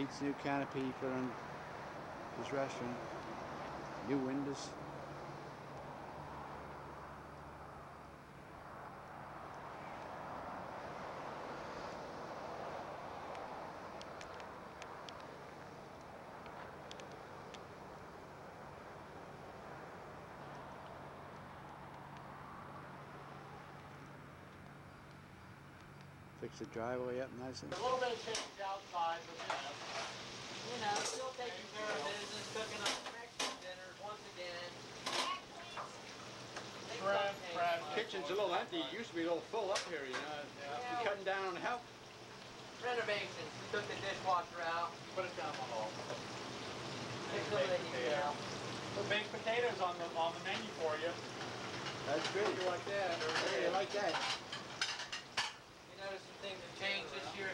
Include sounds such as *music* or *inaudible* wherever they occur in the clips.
Pete's new canopy for in his restaurant. New windows. Fix the driveway up nice and A little bit of change outside, but you you know, still taking care of business, cooking up Mexican dinners once again. Things Crab, don't change crab. much. Kitchen's a little empty. It used to be a little full up here, you know. You cutting down on help? Renovations, we took the dishwasher out, put it down the hall. Fix some of the heat out. Put baked potatoes on the, on the menu for you. That's good. You like that? Hey, you like that? You notice some things have changed this year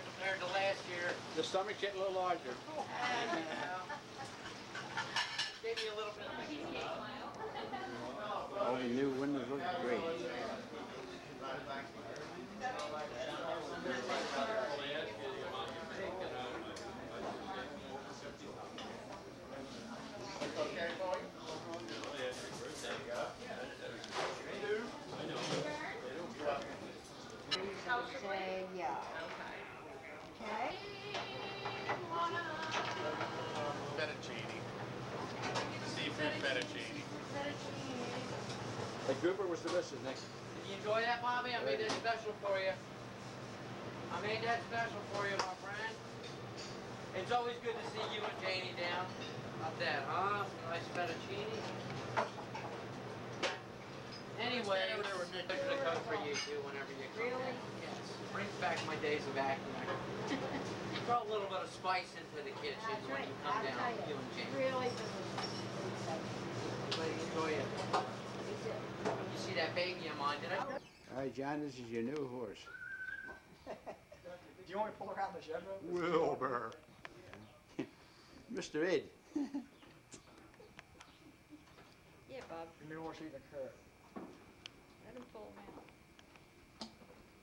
compared to last year. The stomach's getting a little larger. And, you Gave me a little bit of a. All the new windows look great. Was delicious, Nick. Did you enjoy that, Bobby? I made that special for you. I made that special for you, my friend. It's always good to see you and Janie down. Up that, huh? Some nice fettuccine. Anyway, pleasure to cook for you too whenever you come Really? down. Yes. Brings back my days of acting. *laughs* Throw a little bit of spice into the kitchen That's when right. you come I'll down, tell you you. and Janie. Really delicious. Everybody enjoy it. You see that baby of mine? Did I? All right, John, this is your new horse. Do you want me to pull her around the shed room? Wilbur. *laughs* Mr. Ed. Yeah, Bob, Your new horse eating a carrot. let him pull him out.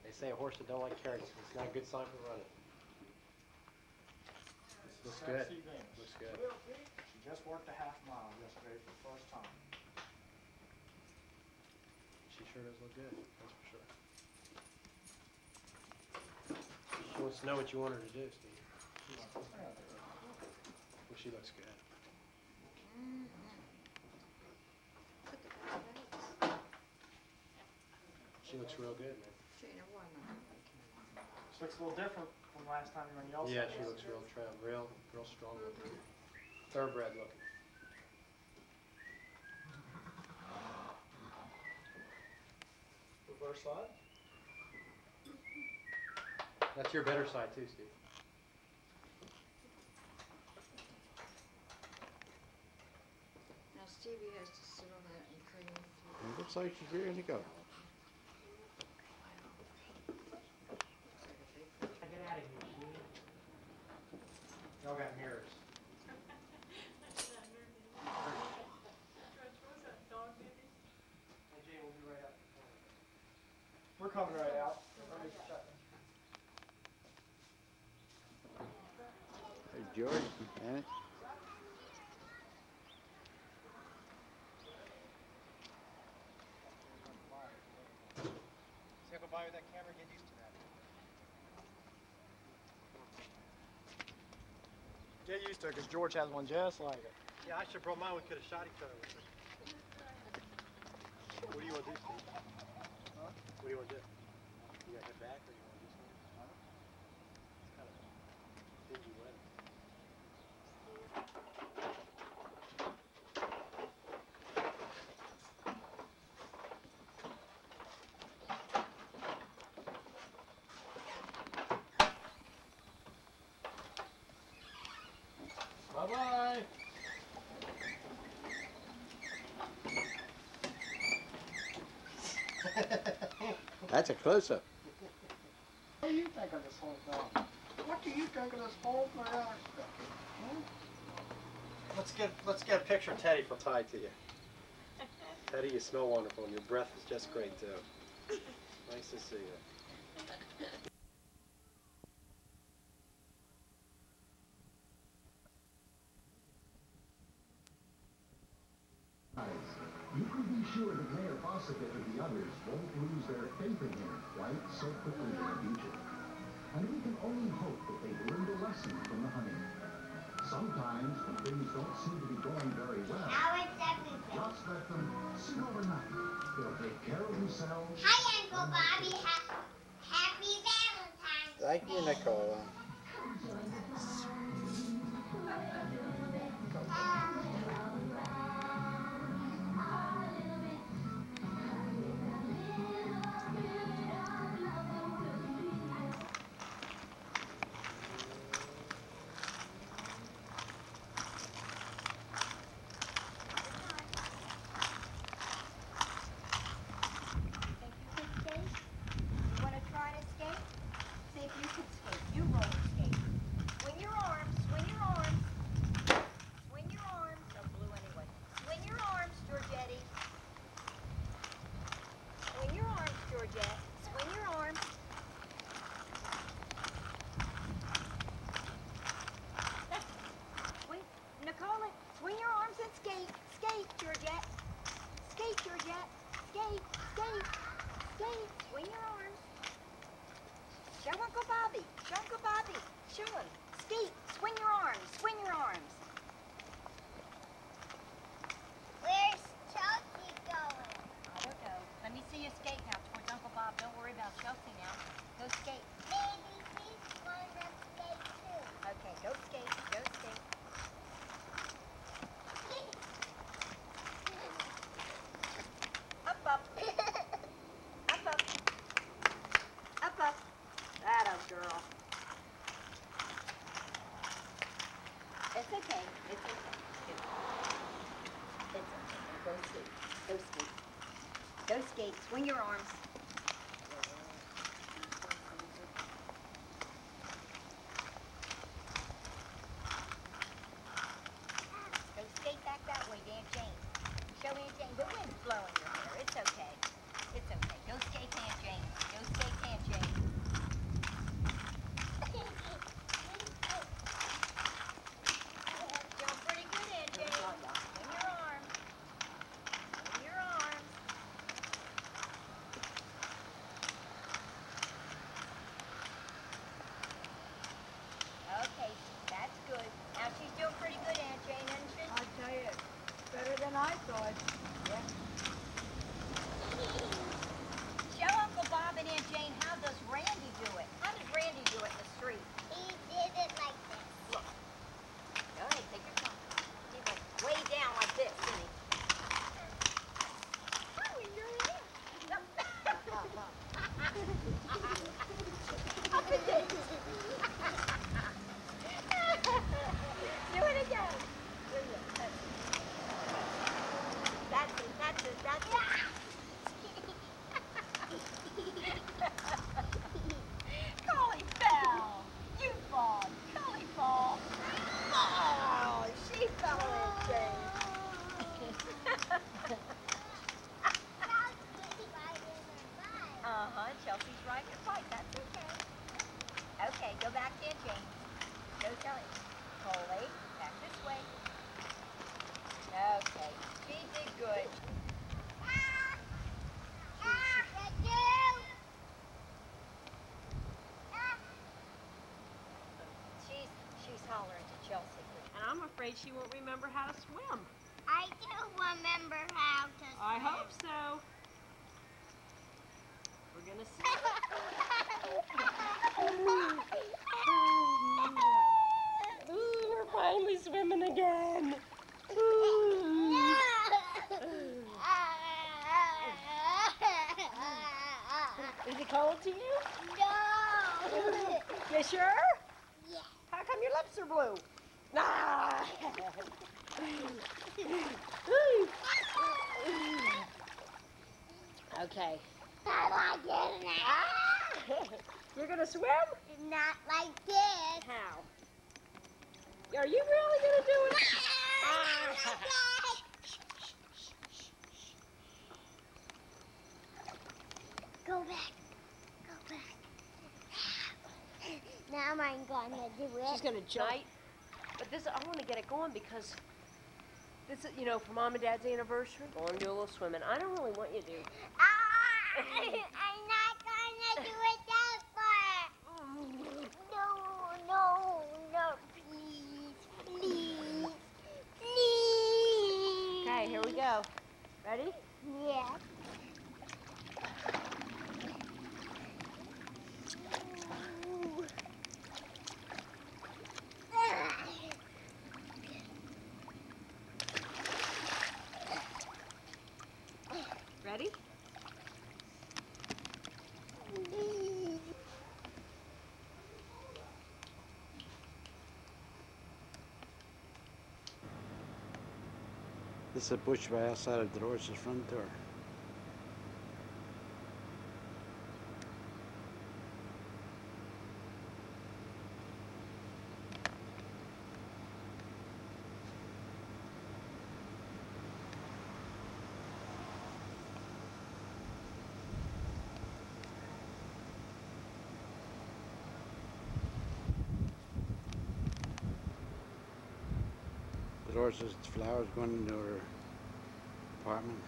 They say a horse that don't like carrots, it's not a good sign for running. Looks good. Looks good. She just worked a half mile yesterday for the first time. She sure does look good, that's for sure. She wants to know what you want her to do, Steve. She went, "Yeah, Well, she looks good. Look at that face. She looks real good, man. Trina, why not? She looks a little different from last time you were in Yellowstone. Yeah, she looks real trim, real, real strong looking. Thoroughbred looking. Reverse side? That's your better side too, Steve. Now Stevie has to sit on that and clean. It looks like she's ready to go. I get out of here, Y'all got mirrors. Hey, Jay, we'll be right out. We're coming right out. Everybody's checking. Hey, George, Janet. Say goodbye with that camera, get used to that. Get used to it, because George has one just like it. Yeah, I should have brought mine, we could have shot each other with it. What do you want to do, Steve? What do you want to do? You gonna head back, or you That's a close-up. what do you think of this whole thing? What do you think of this whole thing? Hmm? Let's get let's get a picture of Teddy for Ty to you. *laughs* Teddy, you smell wonderful, and your breath is just great too. Nice to see you. You can be sure the player possibilities quite quickly in the future. And we can only hope that they learned a lesson from the hunting. Sometimes when things don't seem to be going very well, just let them sit overnight. They'll take care of themselves. Hi, Uncle Bobby. Happy Valentine's Thank you, Nicole. Swing your arms. tolerant to Chelsea. And I'm afraid she won't remember how to swim. I do remember how to swim. I hope so. We're going to see. Ooh, we're finally swimming again. Is it cold to you? No. you sure? lips are blue. Nah. okay. I like it now. You're gonna swim? Not like this. How? Are you really gonna do it? *laughs* Go back. I'm gonna do it. She's gonna jump. But this, I want to get it going because this is, you know, for mom and dad's anniversary, go to do a little swimming. I don't really want you to. Ah, I'm not gonna do it that far. No, no, no, please, please, please. Okay, here we go. Ready? Yeah. This is a bush right outside of Dolores' front door. Dolores' flowers going into her apartment.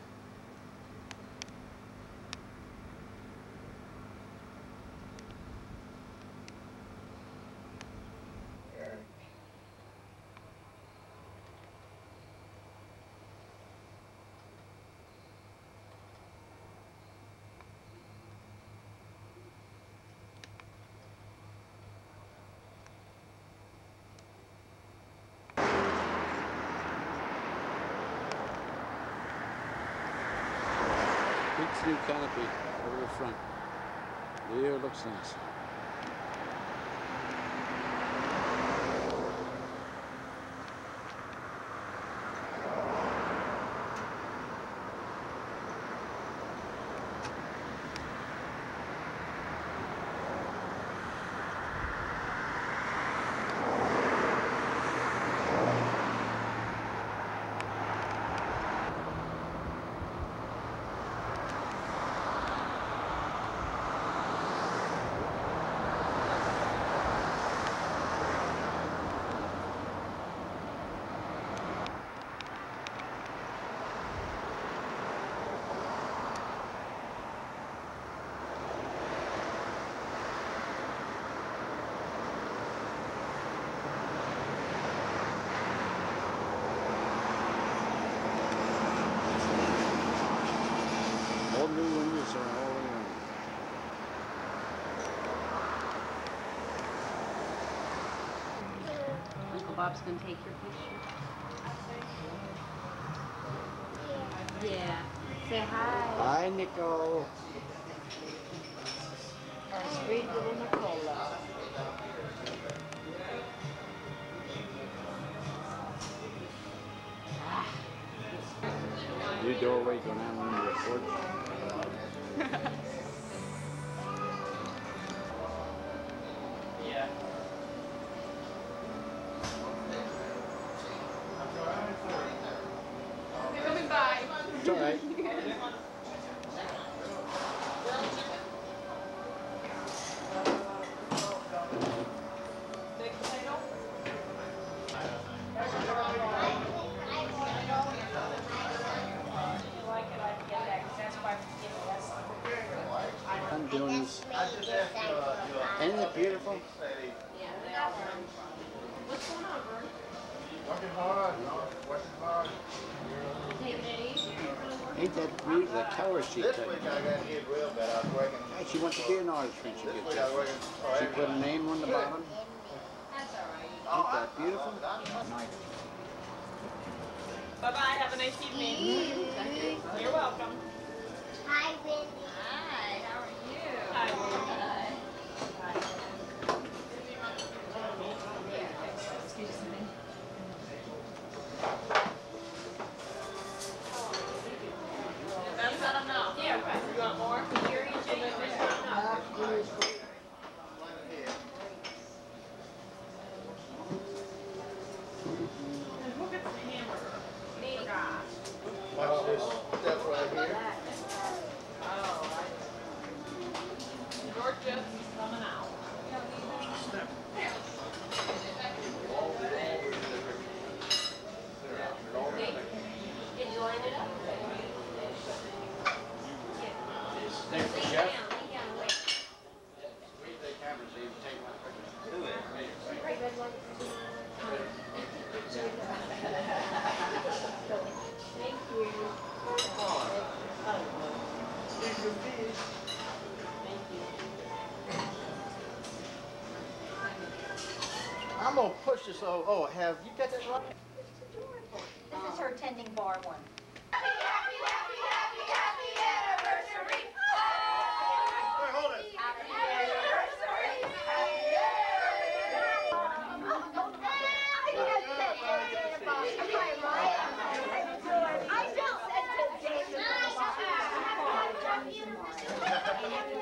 Big new canopy over the front. There looks nice. All new windows are all around. Bob's gonna take your picture. Yeah. Say hi. Hi, Nicole. Our sweet little Nicola. Your doorway going out into your porch. *laughs* wants to be an artist when she This gets week I was there. working. She put a name on the bottom. That's all right. Ain't that beautiful? Bye-bye. Have a nice evening. You're welcome. Hi, Wendy. Hi. How are you? Hi. Excuse me. That's not enough. Yeah, right. You want more? Here, you take it. That's not enough. And who gets the hamburger? Me. Forgot. Watch this stuff right here. Oh, I. George Thank you. Here's your fish. Thank you. I'm gonna push this over. Oh, oh have you got that right? This is her tending bar one. Happy, happy, happy, happy, happy anniversary! Wait, hold it.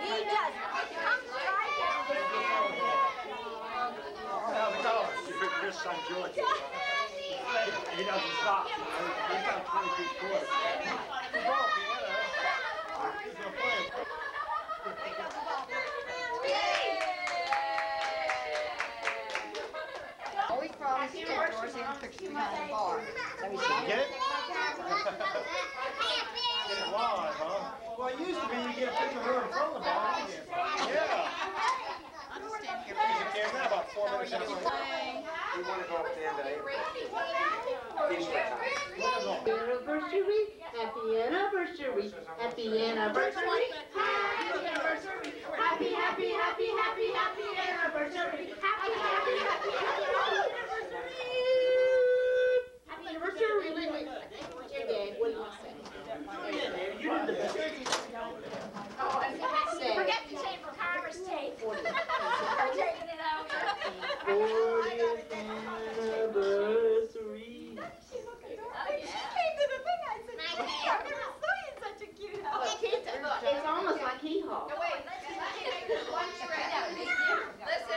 He does. Comes right down. How's it going? Your, your son George. He doesn't stop. He's got a 20 piece course. He's broke, yeah. He's gonna play. Always promise to take Doris in behind the bar. So he's not Get it? gonna take my camera. Get it live, huh? Well, it used to be you get a picture of her in front of the bar. Yeah. He's a kid now, about four minutes into it. We want to go up there today. Anniversary, happy anniversary, happy anniversary, happy anniversary, happy, happy, happy, happy, happy anniversary, happy, happy, happy, happy anniversary. Happy. Wait, wait, wait. Dad, what do you want to say? Say. Forget the chamber of commerce tape. We're taking it over. Fortieth anniversary. She came to the thing, I said, I've never saw you in such a cute house. It's almost like hee haw. Listen,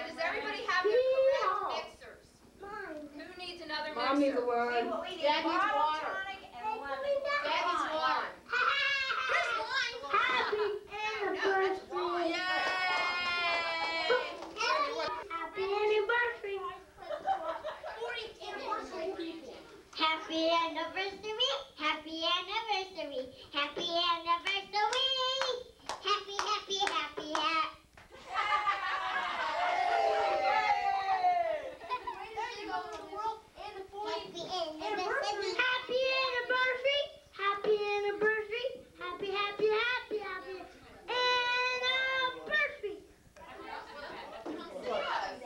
does everybody have their correct mixers? Who needs another mixer? Mom needs a word. Dad needs water. Dad needs water. Happy anniversary. Happy anniversary. Happy anniversary. Happy anniversary. Happy anniversary. Happy, happy, happy, happy. Happy anniversary. Happy anniversary. Happy anniversary. Happy, happy, happy, happy anniversary.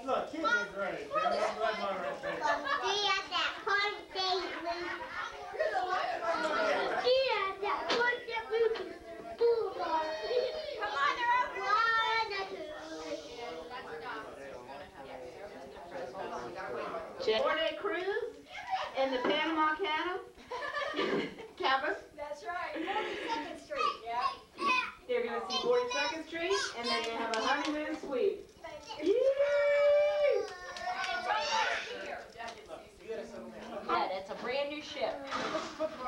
Look, kids are great. They're right by right there. See you at that party day, See you at that party day, Boulevard. Come on, they're over. One, two. Four-day cruise in the Panama Canal. Cabot. That's right, Forty-second Street. They're gonna see 42nd Street, and then they have a honeymoon suite. Yay! Yeah, that's a brand new ship.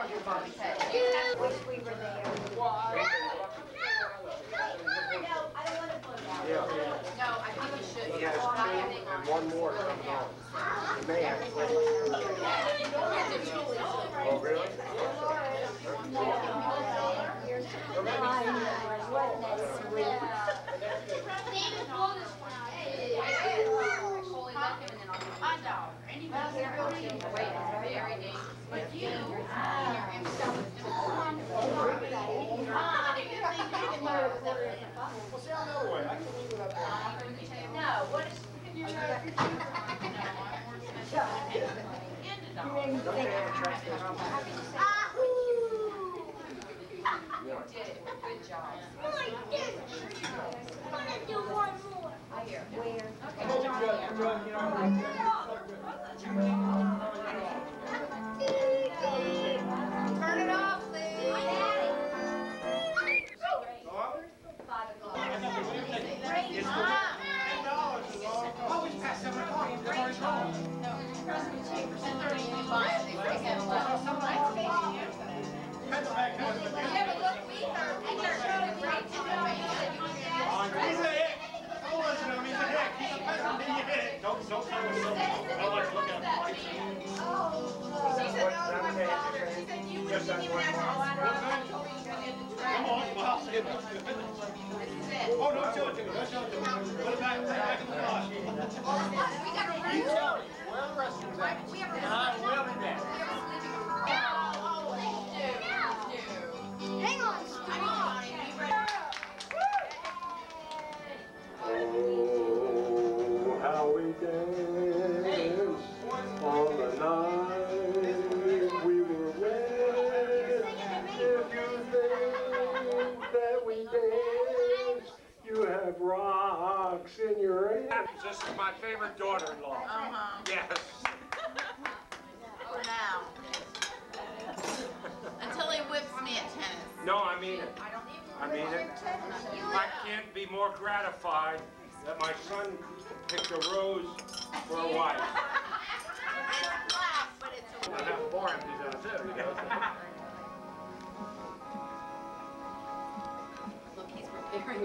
Wish we were there. No, I don't wanna blow down. Yeah. No, I think you should. He two and one more coming on. He may have three. Oh, really? Wasn't that sweet? Well, see, Way. I can it up there. No? Did it. Good job. Like this. I'm gonna do one more. I hear. Where? Turn that one. Come on. Oh, no, show it to. No, show it to me. Put it back, it back in the car. We got a room. We have a room.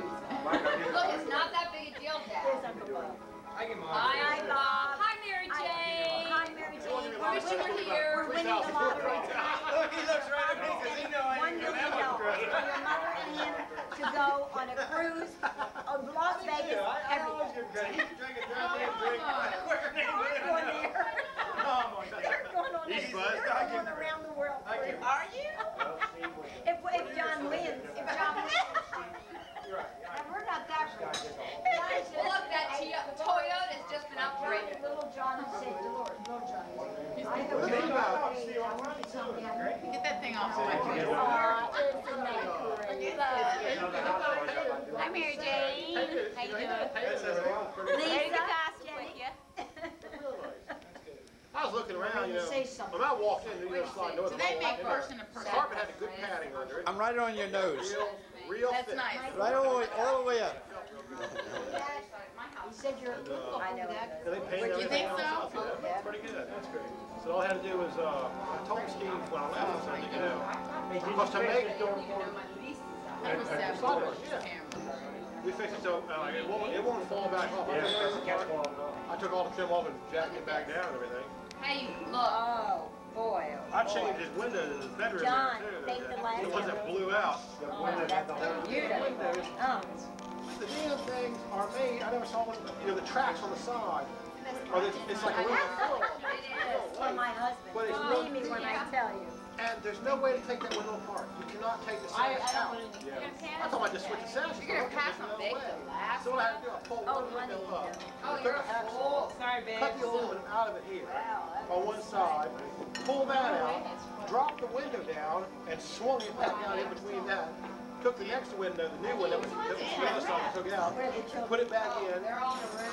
Look, it's not that big a deal, Dad. I can Hi, Bob. Hi, Mary Jane. Hi, Mary Jane. Wish you were here. We're winning the lottery *laughs* Look, he looks right at me because he knows I One ain't million gonna dollars for your mother and him to go on a cruise of Las Vegas, everything. *laughs* *laughs* Going there. They're going on a, He's they're going around the world. Are you? If, if John wins, if John wins. And we're not that rich. Look, that T- Toyota's just been upgraded. Little John said, Dolores, little John. I have a Well, think about birthday, I want to tell me I love you. Get that thing off my computer. Aw, isn't that great? Hi, Mary Jane. How you doing? Lisa, I was looking around, you know, Say something. when I walked in, you know, slide door. Do they make person to The person? carpet had a good padding under it. I'm right on your nose. Real, real That's thick. nice. Right all the way, all the way up. *laughs* He said you're, I know that. And they painted You think so? up. Yeah, pretty good. That's great. So all I had to do was, uh, I told Steve when I left, I said, you know, because to make, That was and- and Seth slide doors, Bush's yeah. we fixed it so, uh, it won't, it won't fall back off. I took it apart. I took all the trim off and jacked it back down and everything. Hey, look. Oh, boy, oh, I changed his windows in his bedroom John, there too. think the last The ones one. that blew out. Oh, that's beautiful. Oh, The damn things are made, I never saw one, you know, the tracks on the side. Are the, it's like a real film. for my husband. But it's Believe me when I tell you. And there's no way to take that window apart. You cannot take the I, sash I out. don't want to. I thought I'd just switch the sash. You're gonna pass on big the last So what I had to do, I pulled Oh, one window honey, up. Oh, took you're a a fool. Sorry, babe. Cut the aluminum out of it here, on one side, pull that out, drop the window down, and swung it back out in between that. Took the next window, the new one that was, that was the other side, took it out, put it back in,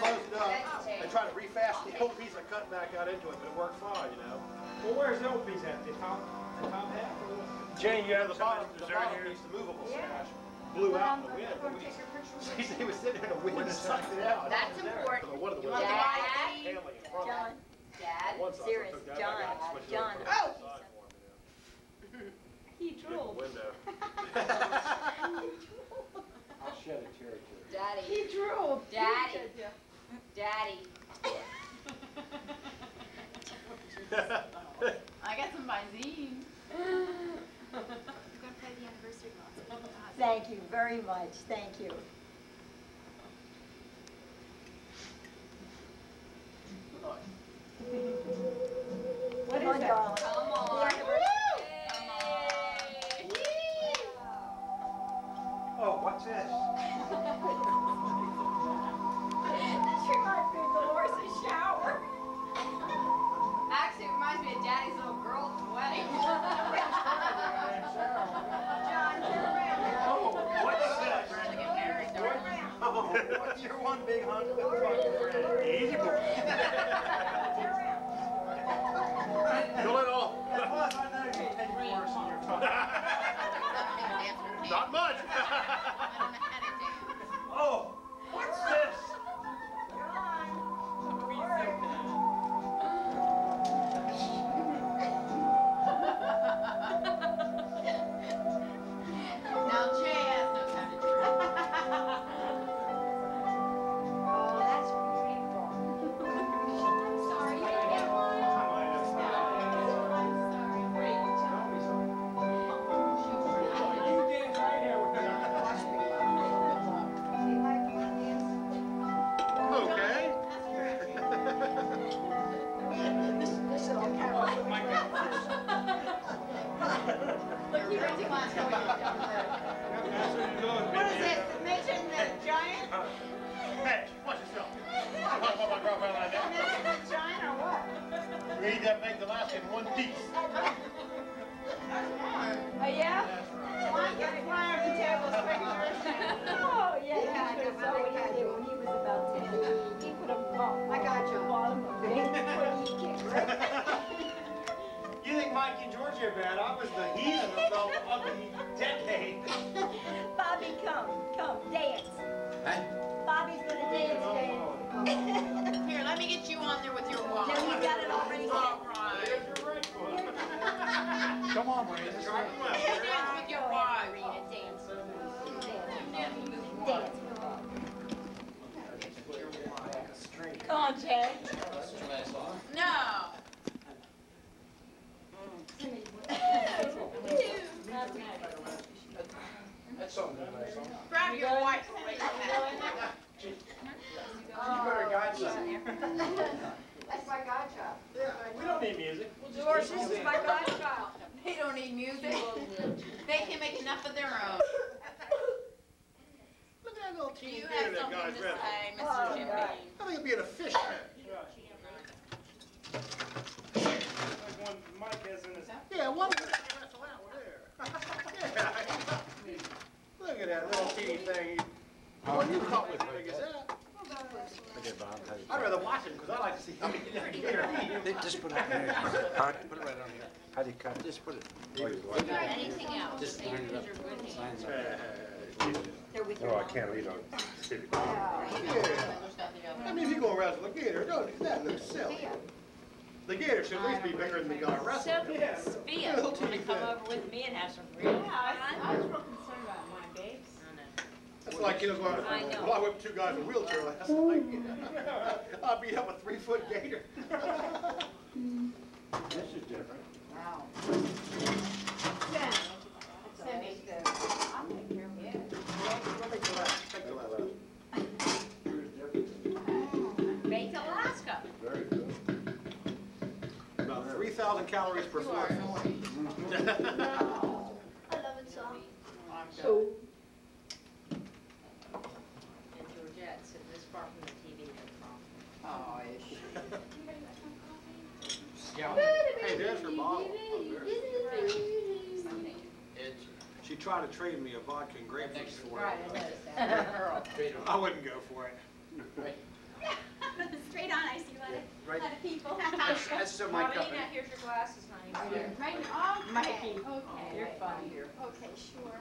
closed it up, and tried to refasten the old piece I cut back out into it, but it worked fine, you know? Well, where's the old piece at? The top, the top half? Jane, you have the bottom, Is the there bottom here? piece, the movable sash, blew out in the wind. *laughs* He said he was sitting there and the wind sucked it out. That's It was there. important. So One of the You windows. want the was ID? Hanley in front. John, Dad. One side, so I serious, John, back out, switched it John. over to the other side for him, He you know. Window. *laughs* I'll shed a tear or two. Daddy. He drooled. Daddy. Daddy. *laughs* I got some Visine. *laughs* thank you very much, thank you. In one piece. Oh, yeah? Why don't you fly off the table as quick as yours can? Oh, yeah, he was, oh, he did when he was about ten. He put a Oh, I got you. Bottom of it. What do you? You think Mikey and Georgie are bad? I was the heathen of the, of the George, do this is something. my godchild. They don't need music. They can make enough of their own. Look at that little Do teeny you beard have that something guy's to got. say, Oh, Mr. Jimmy? I think he'll be in a fish tank. Like one Mike has in his. Yeah, one of. That's the loud one there. Yeah. *laughs* Look at that little teeny thing. Oh, What you you caught call with it? Big as that? Okay, Bob, how do you- I'd rather watch him because I like to see how he here. They Just put it right here. All right, put it right on here. How do you cut it? Just put it. Anything else? Just line it up. Lines up. They're with No, oh, I mom. can't read on TV. I mean, if you go wrestle the gator, don't, that looks silly. The gator should at least be bigger than the guy wrestling. him. Sophia, Little wanna teeny come thing. over with me and have some real I fun? was real concerned about mine, babes. It's like, you know, going, I know. well, I whipped two guys in a wheelchair last night. I beat up a three-foot gator. This is different. Wow. Cindy. I'll take care of it. Take the left, take the left. Yours different. Baked Alaska. Very good. About three thousand calories per You are foot. annoying. I love it so. So. And Georgette sitting this far from the TV, no problem. Oh, she? Hey, there's her bottle. She tried to trade me a vodka and grapefruit for Right, *laughs* it. I noticed that. I wouldn't go for it. *laughs* Straight on, I see a lot of, Right. lot of people. *laughs* That's, that's still my cup. Here's your glasses, honey. Here. Right, okay, Mikey. okay. You're funny here. Okay, sure.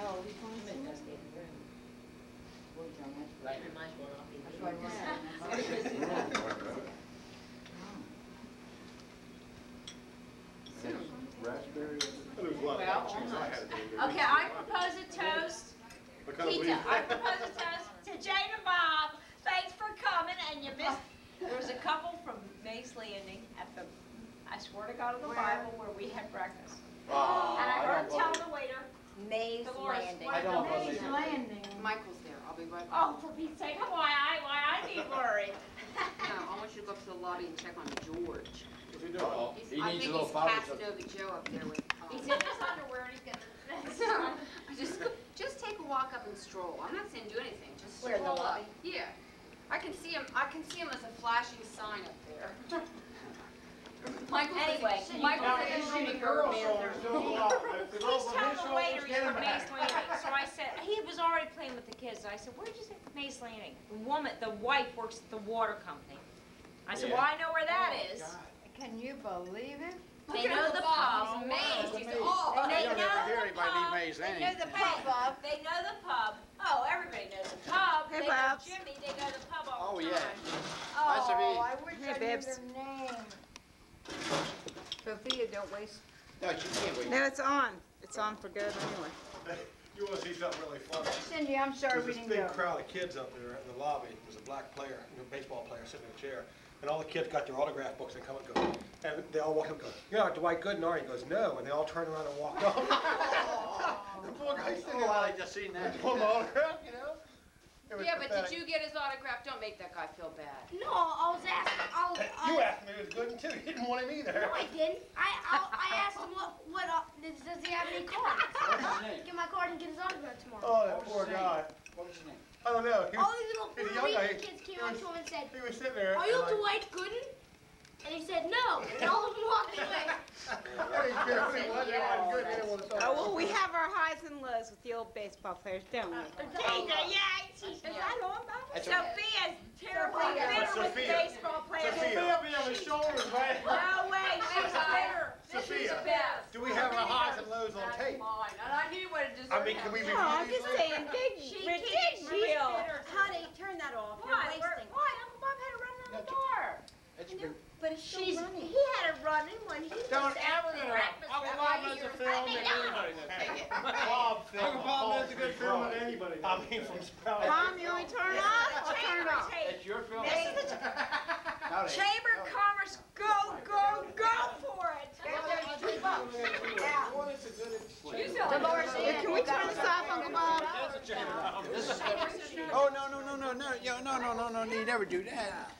Oh, we found it. Right, it might as well not be. Raspberry. There was a lot of Well, cheese I had to do. Okay, I propose a toast. What kind of Tita, weed? I propose a toast to Jane and Bob. Thanks for coming, and you missed, there was a couple from Mays Landing at the, I swear to God of the Bible, where we had breakfast. And I heard tell the waiter, Mays Dolores, Landing. what I don't the- believe it. Landing. Michael's there. I'll be right back. Oh, for Pete's sake, why I, why I need *laughs* worry. No, I want you to go up to the lobby and check on George. What's he doing? Uh-oh. He's- He I needs a think little he's powder. Casanova Joe up there with. um, He's in his underwear and he's got *laughs* So, just, just take a walk up and stroll. I'm not saying do anything, just Where, the stroll up. lobby? Yeah. I can see him, I can see him as a flashing sign up there. *laughs* Michael Anyway, can you Michael Now, says you he's see the girls' man. shoulders doing a lot. The Please tell his the waiter he's from Mays back. Landing. So I said, he was already playing with the kids. I said, where'd you say Mays Landing? The woman, the wife works at the water company. I said, well, I know where that is. Can you believe it? They Look at know the pub. He's amazed. He's oh, amazed. They know the pub. They know the pub, They know the pub. Oh, everybody knows the pub. Hey, They know Jimmy, they know the pub all Oh, the yeah. time. Nice to meet you. Oh, I wish Hey, I knew their name. Sophia, don't waste. No, she can't wait. No, it's on. It's on for good anyway. *laughs* You wanna see something really funny? Cindy, I'm sorry we this didn't big crowd of kids up there in the lobby. There's a black player, a baseball player sitting in a chair. And all the kids got their autograph books and come and go. And they all walk up and go, you're not Dwight Gooden, He goes, no. And they all turn around and walk off. *laughs* The poor guy's sitting Oh, there I like, just seen that. pulling the autograph, you know? It was Yeah, but did you get his autograph? Don't make that guy feel bad. No, I was asking. I was. Hey, You asked me if it was Gooden too. You didn't want him either. No, I didn't. I I, I asked him what what uh, does, does he have any cards? What's his name? Get my card and get his autograph tomorrow. Oh, that was poor his name? guy. What was his name? I don't know. He All these little he's a Puerto young Rican guy. kids came He up to him and said, He was sitting there. "Are you and like- Dwight Gooden?" And he said, no. And all of them walked away. *laughs* Oh, well, we have our highs and lows with the old baseball players, don't we? Gee, the Yankees. Is that on, Bob? Sophia's terribly Sophia. bitter with Sophia. baseball players. Sophia be on his shoulders, right? No way, she's bitter. Sophia, do we have our highs and lows on tape? And I knew what it I mean, can we review No, I'm just saying, *laughs* big, She ridiculous. keeps bitter. Honey, turn that off. You're Why? We're- wasting. Why? Uncle Bob had to run in the bar. It's been- But it's still She's, running. he had it running when he Don't at ever interrupt. breakfast Uncle Bob my knows a ears. film I that mean, anybody knows. Bob film. Uncle Bob knows a good film than anybody I mean, from Sprouts. Mom, you want me to turn it off? I'll turn it off. It's your film. This is the Chamber of Commerce. Go, go, go for it. Dolores, can we turn this off, Uncle Bob? Oh, no, no, no, no, no, yo, no, no, no, no, you never do that.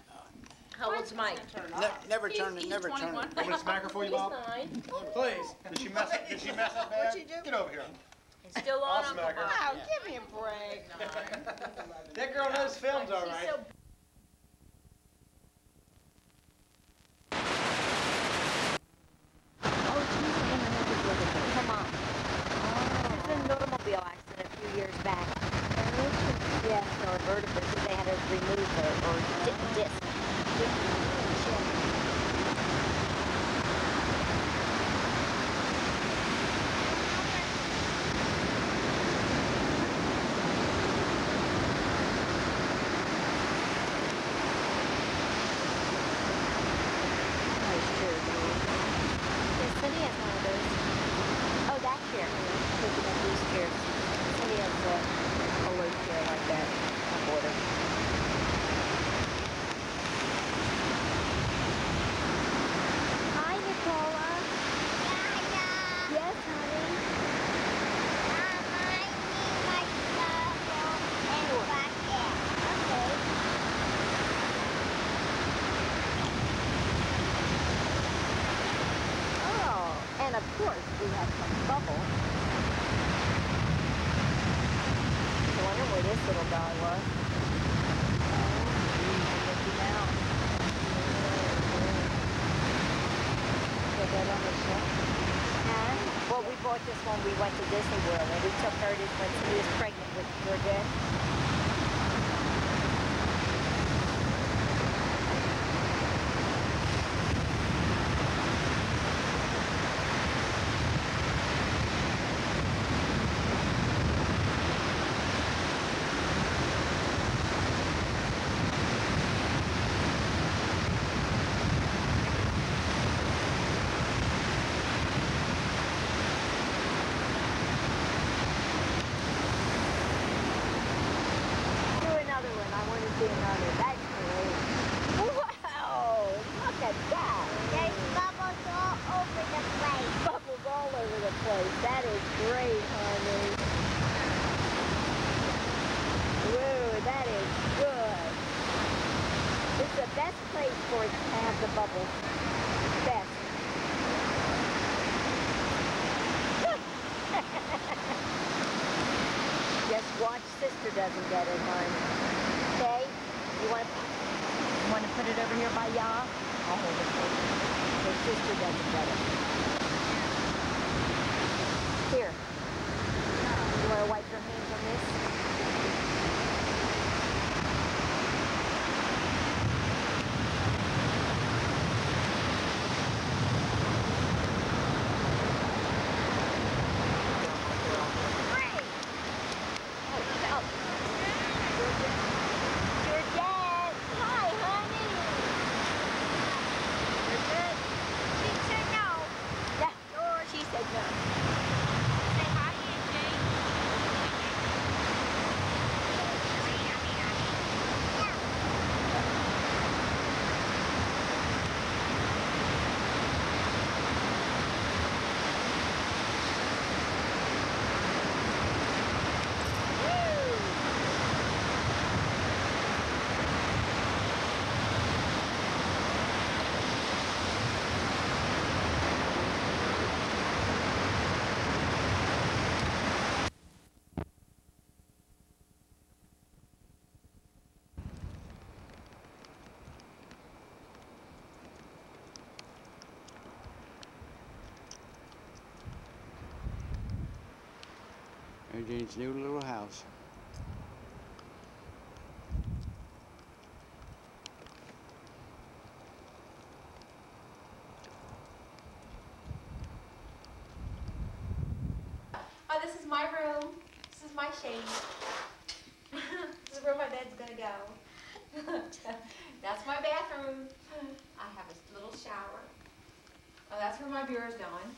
How old's Mike? Ne- Never turn it, never turn it. Want me to smack her for you, Bob? Please. Did she mess up, did she mess up bad? What'd you do? Get over here. It's still I'll on, Uncle smack her. Bob. Oh, give me a break. *laughs* That girl knows films, all right. Oh, geez, I remember the other thing. Come on. This is an oh. automobile accident a few years back. Yes, or vertebrae. They had to remove the, or di- disc. Nice chair, Julie. Yes, Cindy has one of those. Oh, that chair. Looking at these chairs. Cindy has a, a low chair like that. I bought her. Hi, Nicola. Yes, honey. Okay. Oh, and of course we have some bubbles. I wonder where this little guy was. Huh? Well, we bought this when we went to Disney World, and we took her this when she was pregnant with Georgette. Do another one. I want to see another. That's great. Wow! Look at that. There's bubbles all over the place. Bubbles all over the place. That is great, honey. Whoa, that is good. This is the best place for it to have the bubbles. Best. Just watch sister doesn't get it, hon. Okay? You want to you want to put it over here by Ya? I'll hold it for you. So sister doesn't it. Here. You want to wipe your hands on this? Great. Oh, oh. Georgette. Hi, honey. Georgette. Teacher, no. Mary new little house. Oh, this is my room. This is my shade. this is where my bed's gonna go. that's my bathroom. I have a little shower. Oh, that's where my bureau's going.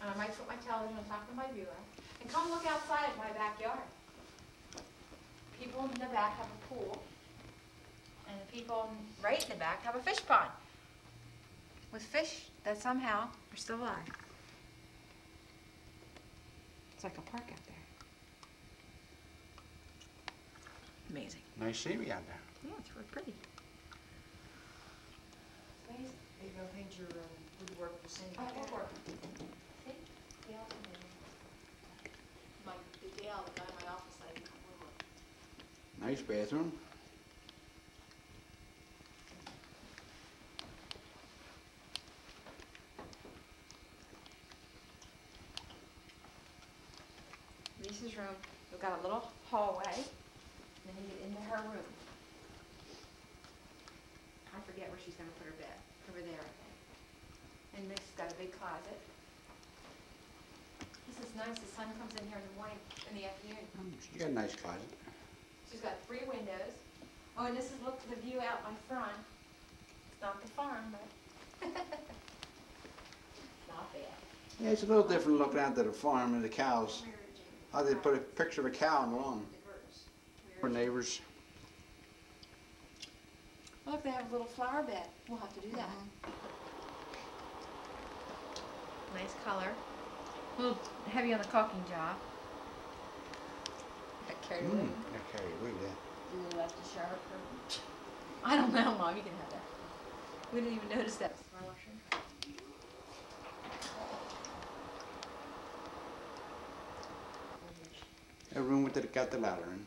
And I might put my television on top of my bureau. And come look outside at my backyard. People in the back have a pool. And the people right in the back have a fish pond. With fish that somehow are still alive. It's like a park out there. Amazing. Nice scenery out there. Yeah, it's really pretty. Amazing. You gonna paint your um, woodwork the same Oh, color? woodwork. See? Gail's in there. My, the Gail, the guy in my office, I woodwork. Nice bathroom. Lisa's room, we've got a little hallway, and then you get into her room. I forget where she's gonna put her bed, over there, I think. And Nick's got a big closet. This is nice, the sun comes in here in the morning, in the afternoon. You got a nice closet. She's got three windows. Oh, and this is look the view out my front. It's not the farm, but *laughs* not bad. Yeah, it's a little different looking out to the farm and the cows. How they put a picture of a cow on the lawn. For neighbors. Oh, Look, they have a little flower bed. We'll have to do that. Nice color. A little heavy on the caulking job. Got carried away. Mm, I carry there. Do they left the shower curtain? I don't know, Mom. You can have that. We didn't even notice that. A room with the, got the ladder in.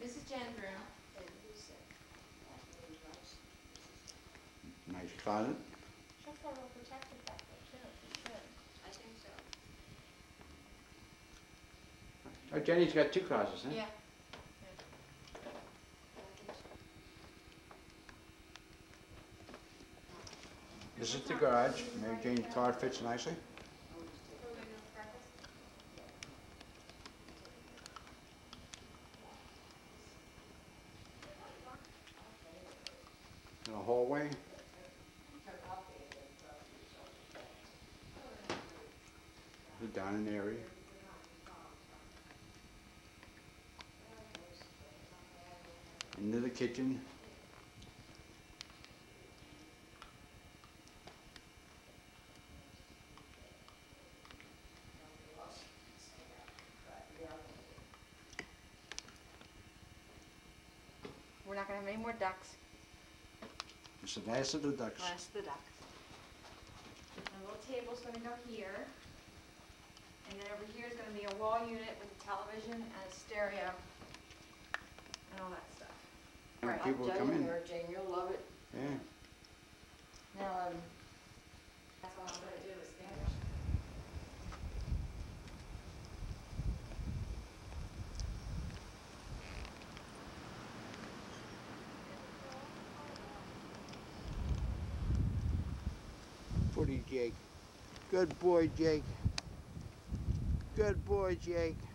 This is Jen's room. Nice closet. She'll feel real protected back there too. She should. I think so. Oh, Jenny's got two closets, huh? Yeah. This is the garage. Mary Jane's car fits nicely. And a hallway. The dining area. Kitchen. We're not gonna have any more ducks. It's the last of the ducks. Last of the ducks. The little table's gonna go here. And then over here is gonna be a wall unit with a television and a stereo. And all that stuff. When Right. people come in. Jane, you'll love it. Yeah. Now, um, That's all I'm gonna do is finish. Footy Jake. Good boy, Jake. Good boy, Jake.